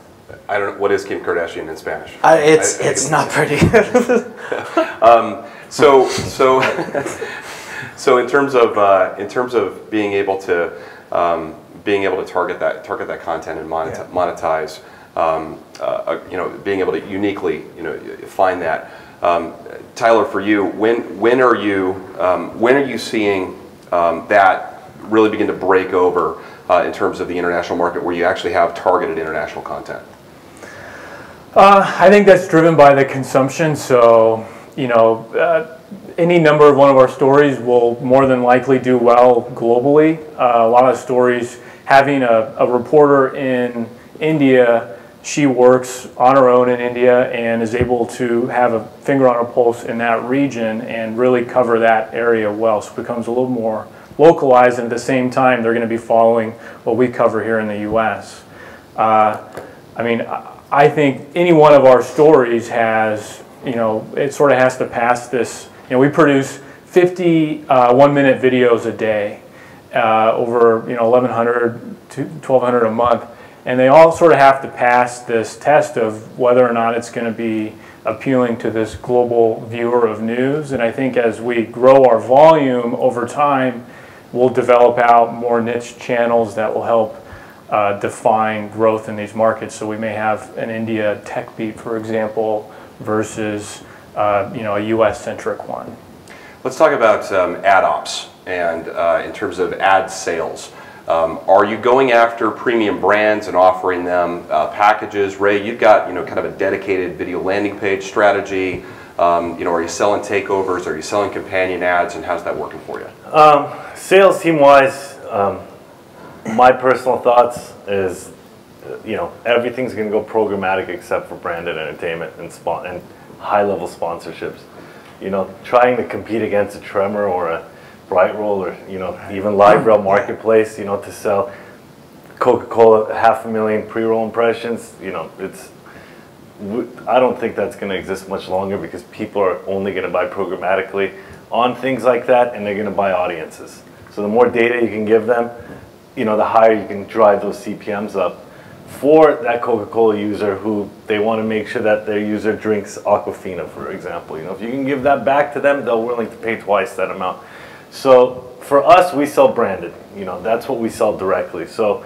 I don't know what is Kim Kardashian in Spanish. uh, it's I- I it's not pretty. [LAUGHS] [LAUGHS] So, so, so in terms of uh, in terms of being able to um, being able to target that target that content and monetize, monetize um, uh, uh, you know, being able to uniquely you know find that. Um, Tyler, for you, when when are you um, when are you seeing um, that really begin to break over uh, in terms of the international market, where you actually have targeted international content? Uh, I think that's driven by the consumption. So, you know, uh, any number of one of our stories will more than likely do well globally. Uh, a lot of stories, having a, a reporter in India, she works on her own in India and is able to have a finger on her pulse in that region and really cover that area well. So it becomes a little more localized, and at the same time, they're going to be following what we cover here in the U.S. Uh, I mean, I- think any one of our stories has, you know, it sort of has to pass this. You know, we produce 50 uh, one-minute videos a day, uh, over you know 1,100 to 1,200 a month, and they all sort of have to pass this test of whether or not it's going to be appealing to this global viewer of news. And I think as we grow our volume over time, we'll develop out more niche channels that will help uh, define growth in these markets. So we may have an India tech beat, for example, versus uh, you know a U.S. centric one. Let's talk about um, ad ops and uh, in terms of ad sales. Um, are you going after premium brands and offering them uh, packages? Ray, you've got you know kind of a dedicated video landing page strategy. Um, you know, are you selling takeovers? Are you selling companion ads? And how's that working for you? Um, sales team wise, um, my personal thoughts is, you know, everything's going to go programmatic except for branded entertainment and and high level sponsorships. You know, trying to compete against a Tremor or a BrightRoll or you know even LiveRail Marketplace, you know, to sell Coca-Cola half a million pre-roll impressions. You know, it's I don't think that's going to exist much longer because people are only going to buy programmatically on things like that, and they're going to buy audiences. So the more data you can give them, you know, the higher you can drive those CPMS up for that Coca-Cola user who they want to make sure that their user drinks Aquafina, for example. You know, if you can give that back to them, they're willing to pay twice that amount. So for us, we sell branded. You know, that's what we sell directly. So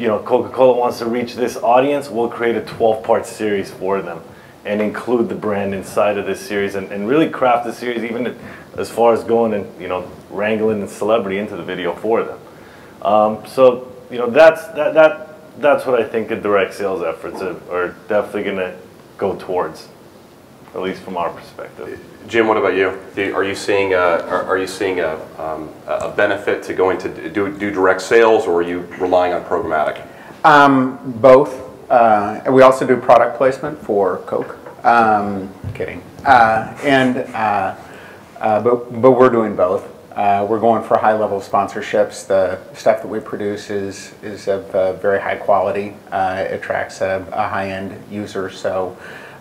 you know, Coca-Cola wants to reach this audience, we'll create a 12-part series for them and include the brand inside of this series and, and really craft the series even as far as going and, you know, wrangling the celebrity into the video for them. Um, so, you know, that's, that, that, that's what I think the direct sales efforts are, are definitely going to go towards, at least from our perspective. Jim, what about you? Are you seeing a, are, are you seeing a, um, a benefit to going to do, do direct sales, or are you relying on programmatic? Um, both. Uh, we also do product placement for Coke. Um, kidding. Uh, and uh, uh, but but we're doing both. Uh, we're going for high level sponsorships. The stuff that we produce is is of uh, very high quality. Uh, it attracts a, a high end user. So.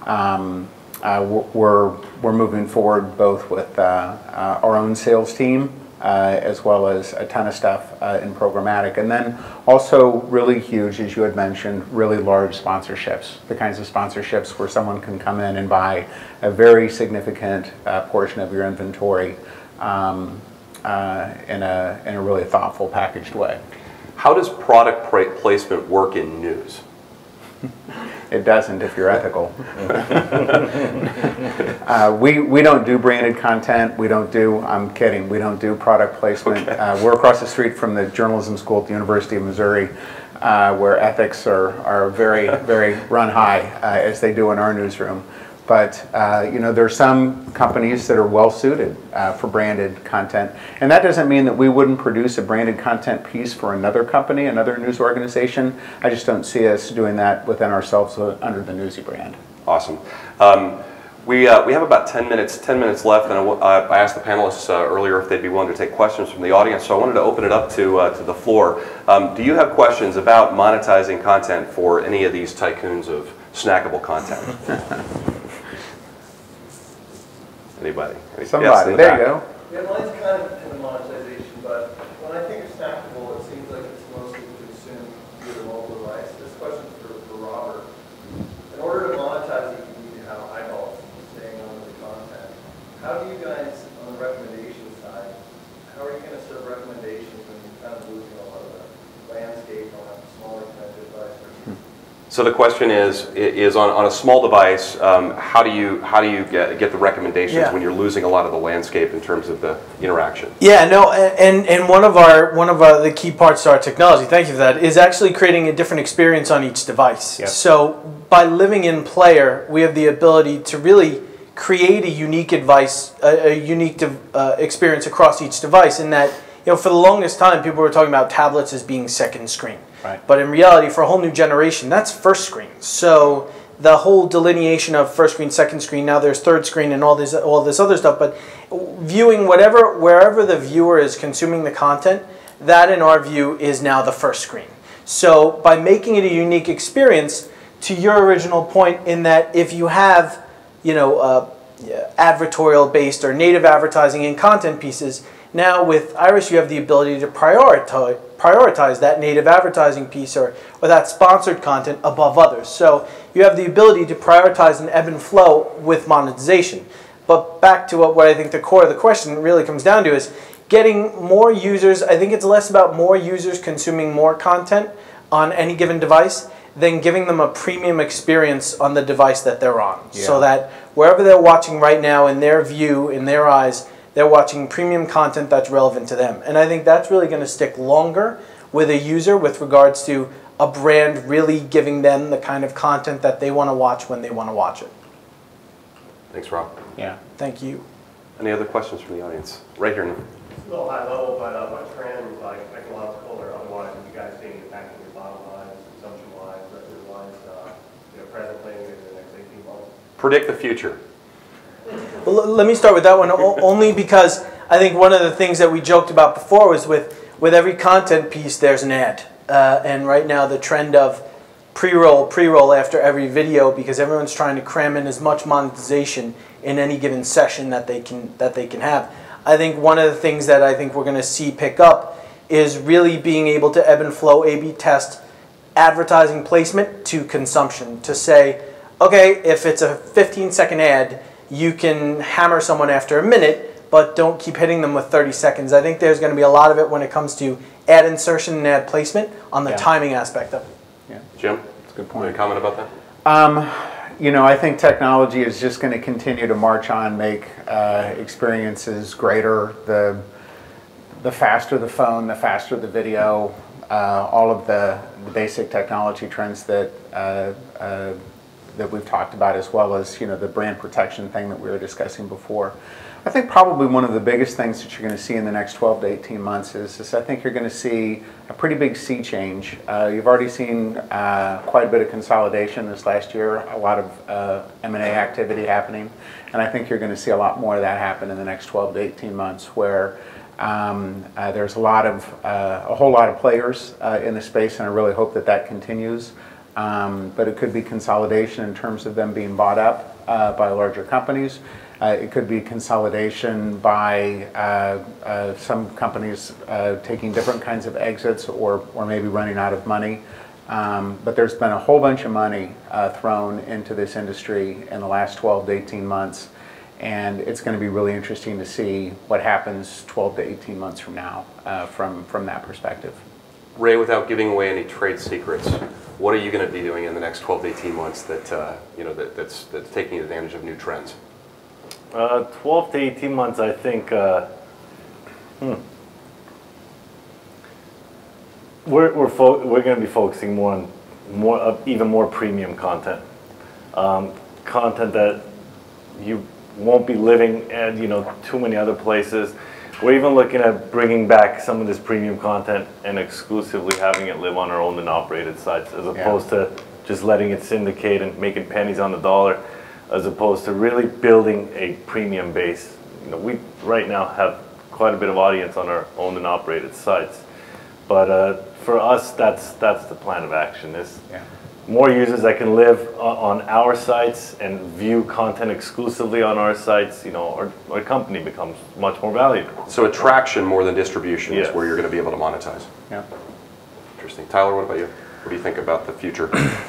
Um, we're, we're moving forward both with uh, uh, our own sales team uh, as well as a ton of stuff uh, in programmatic. And then also really huge, as you had mentioned, really large sponsorships, the kinds of sponsorships where someone can come in and buy a very significant uh, portion of your inventory um, uh, in, a, in a really thoughtful, packaged way. How does product placement work in news? [LAUGHS] It doesn't if you're ethical. [LAUGHS] uh, we, we don't do branded content. We don't do, I'm kidding, we don't do product placement. Uh, we're across the street from the journalism school at the University of Missouri uh, where ethics are, are very, very run high uh, as they do in our newsroom. But uh, you know, there are some companies that are well suited uh, for branded content, and that doesn't mean that we wouldn't produce a branded content piece for another company, another news organization. I just don't see us doing that within ourselves uh, under the Newsy brand. Awesome. Um, we, uh, we have about 10 minutes, 10 minutes left, and I, w- I asked the panelists uh, earlier if they'd be willing to take questions from the audience, so I wanted to open it up to, uh, to the floor. Um, do you have questions about monetizing content for any of these tycoons of snackable content? [LAUGHS] Anybody? Any- yes, Somebody, in the there back. you go. Yeah, mine's kind of in the monetization, but when I think of snackable, it seems like it's mostly consumed through the mobile device. This question's for, for Robert. In order to monetize it, you need to have eyeballs staying on the content. How do you guys, on the recommendation side, how are you going to serve recommendations when you're kind of losing a lot of the landscape on a smaller kind of device versus So the question is, is on, on a small device, um, how do you, how do you get, get the recommendations Yeah. when you're losing a lot of the landscape in terms of the interaction? Yeah, no, and and one of our one of our, the key parts to our technology, thank you for that, is actually creating a different experience on each device. Yep. So by living in player, we have the ability to really create a unique advice, a, a unique dev- uh, experience across each device. In that, you know, for the longest time, people were talking about tablets as being second screen. Right. But in reality, for a whole new generation, that's first screen. So the whole delineation of first screen, second screen, now there's third screen and all this all this other stuff. But viewing whatever wherever the viewer is consuming the content, that in our view is now the first screen. So by making it a unique experience, to your original point, in that if you have, you know, uh, advertorial based or native advertising and content pieces, now with Iris you have the ability to prioritize prioritize that native advertising piece or, or that sponsored content above others. So you have the ability to prioritize an ebb and flow with monetization. But back to what, what I think the core of the question really comes down to is getting more users. I think it's less about more users consuming more content on any given device than giving them a premium experience on the device that they're on. So that wherever they're watching right now, in their view, in their eyes, they're watching premium content that's relevant to them. And I think that's really going to stick longer with a user with regards to a brand really giving them the kind of content that they want to watch when they want to watch it. Thanks, Rob. Yeah. Thank you. Any other questions from the audience? Right here. It's a little high level, but uh, what trends, like technological or otherwise, you guys seeing impacting your bottom lines, consumption wise, revenue wise, uh, you know, presently and in the next 18 months? Predict the future. Well, l- let me start with that one o- [LAUGHS] only because I think one of the things that we joked about before was with with every content piece there's an ad, uh, and right now the trend of pre-roll pre-roll after every video because everyone's trying to cram in as much monetization in any given session that they can that they can have. I think one of the things that I think we're going to see pick up is really being able to ebb and flow A/B test advertising placement to consumption to say, okay, if it's a 15 second ad, you can hammer someone after a minute, but don't keep hitting them with 30 seconds. I think there's going to be a lot of it when it comes to ad insertion and ad placement on the Yeah. timing aspect of it. Yeah. Jim? That's a good point. to comment about that? Um, you know, I think technology is just going to continue to march on, make uh, experiences greater. The the faster the phone, the faster the video, uh, all of the, the basic technology trends that uh, uh, that we've talked about, as well as you know the brand protection thing that we were discussing before. I think probably one of the biggest things that you're going to see in the next 12 to 18 months is, is I think you're going to see a pretty big sea change. Uh, you've already seen uh, quite a bit of consolidation this last year, a lot of uh, M&A activity happening, and I think you're going to see a lot more of that happen in the next 12 to 18 months, where um, uh, there's a lot of uh, a whole lot of players uh, in the space, and I really hope that that continues. Um, but it could be consolidation in terms of them being bought up uh, by larger companies. Uh, it could be consolidation by uh, uh, some companies uh, taking different kinds of exits or, or maybe running out of money. Um, but there's been a whole bunch of money uh, thrown into this industry in the last 12 to 18 months. And it's going to be really interesting to see what happens 12 to 18 months from now from, from that perspective. Ray, without giving away any trade secrets, what are you going to be doing in the next 12 to 18 months that, uh, you know, that, that's, that's taking advantage of new trends? Uh, 12 to 18 months, I think. Uh, hmm. We're we're we're going to be focusing more on more uh, even more premium content, um, content that you won't be living at, you know, too many other places. We're even looking at bringing back some of this premium content and exclusively having it live on our owned and operated sites as opposed to just letting it syndicate and making pennies on the dollar as opposed to really building a premium base. You know, we right now have quite a bit of audience on our owned and operated sites. But uh, for us, that's, that's the plan of action is Yeah. More users that can live on our sites and view content exclusively on our sites, you know, our, our company becomes much more valuable. So attraction more than distribution is where you're going to be able to monetize. Yeah. Interesting. Tyler, what about you? What do you think about the future? [CLEARS THROAT]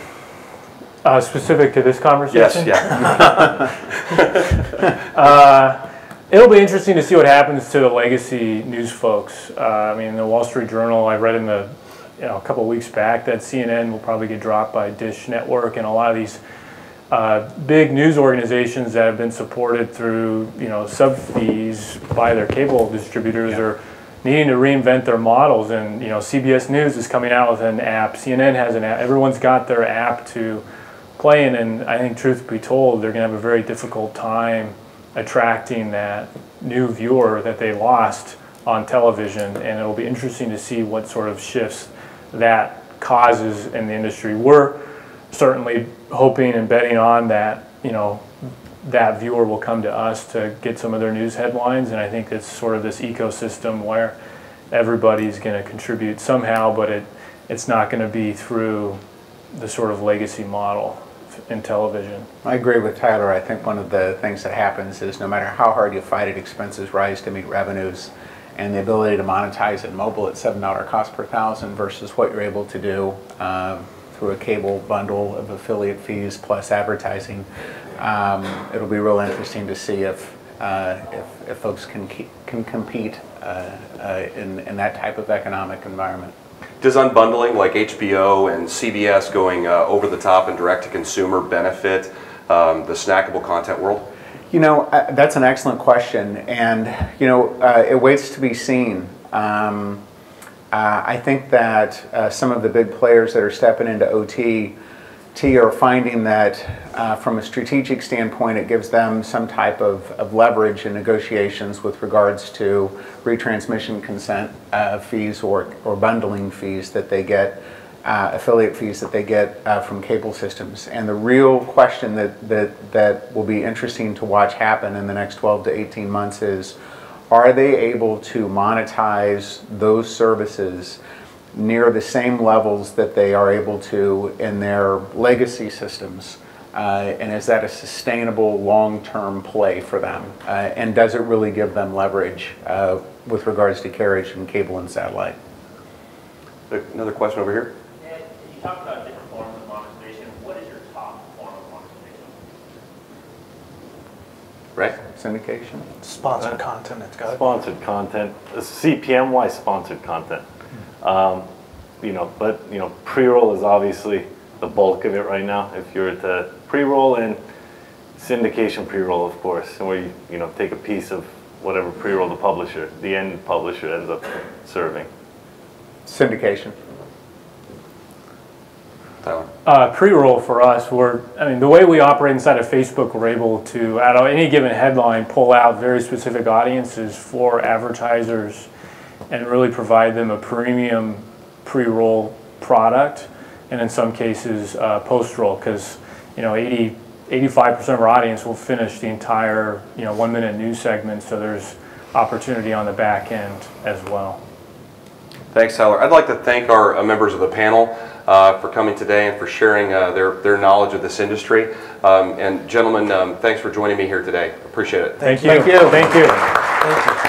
Uh, specific to this conversation? yes, yeah. [LAUGHS] It'll be interesting to see what happens to the legacy news folks. Uh, I mean, the Wall Street Journal, I read in the, you know, a couple weeks back that CNN will probably get dropped by Dish Network and a lot of these uh, big news organizations that have been supported through, you know, sub fees by their cable distributors are needing to reinvent their models. And, you know, CBS News is coming out with an app, CNN has an app, everyone's got their app to play in. And I think, truth be told, they're going to have a very difficult time attracting that new viewer that they lost on television, and it'll be interesting to see what sort of shifts that causes in the industry. We're certainly hoping and betting on that, you know, that viewer will come to us to get some of their news headlines, and I think it's sort of this ecosystem where everybody's going to contribute somehow, but it, it's not going to be through the sort of legacy model in television. I agree with Tyler. I think one of the things that happens is no matter how hard you fight it, expenses rise to meet revenues. And the ability to monetize it mobile at $7 cost per thousand versus what you're able to do um, through a cable bundle of affiliate fees plus advertising. Um, it'll be real interesting to see if, uh, if, if folks can, keep, can compete uh, uh, in, in that type of economic environment. Does unbundling like HBO and CBS going uh, over the top and direct to consumer benefit um, the snackable content world? You know, uh, that's an excellent question, and you know, uh, it waits to be seen. Um, uh, I think that uh, some of the big players that are stepping into OT are finding that uh, from a strategic standpoint, it gives them some type of, of leverage in negotiations with regards to retransmission consent uh, fees or, or bundling fees that they get, uh, affiliate fees that they get uh, from cable systems. And the real question that, that, that will be interesting to watch happen in the next 12 to 18 months is, are they able to monetize those services near the same levels that they are able to in their legacy systems? Uh, and is that a sustainable long-term play for them? Uh, and does it really give them leverage uh, with regards to carriage and cable and satellite? Another question over here. Ed, you talked about different forms of monetization. What is your top form of monetization? Right? Syndication? Sponsored content, it's got. Sponsored content, uh, CPM-wise sponsored content. Um, You know, but, you know, pre-roll is obviously the bulk of it right now. If you're to pre-roll and syndication pre-roll, of course, and where you, you know, take a piece of whatever pre-roll the publisher, the end publisher ends up serving. Syndication. Uh, pre-roll for us, we're, I mean, the way we operate inside of Facebook, we're able to, out of any given headline, pull out very specific audiences for advertisers and really provide them a premium pre-roll product, and in some cases, uh, post-roll, because, you know, 80, 85% of our audience will finish the entire, you know, one-minute news segment, so there's opportunity on the back end as well. Thanks, Tyler. I'd like to thank our uh, members of the panel uh, for coming today and for sharing uh, their, their knowledge of this industry. Um, And gentlemen, um, thanks for joining me here today. Appreciate it. Thank you. Thank you. Thank you. Thank you.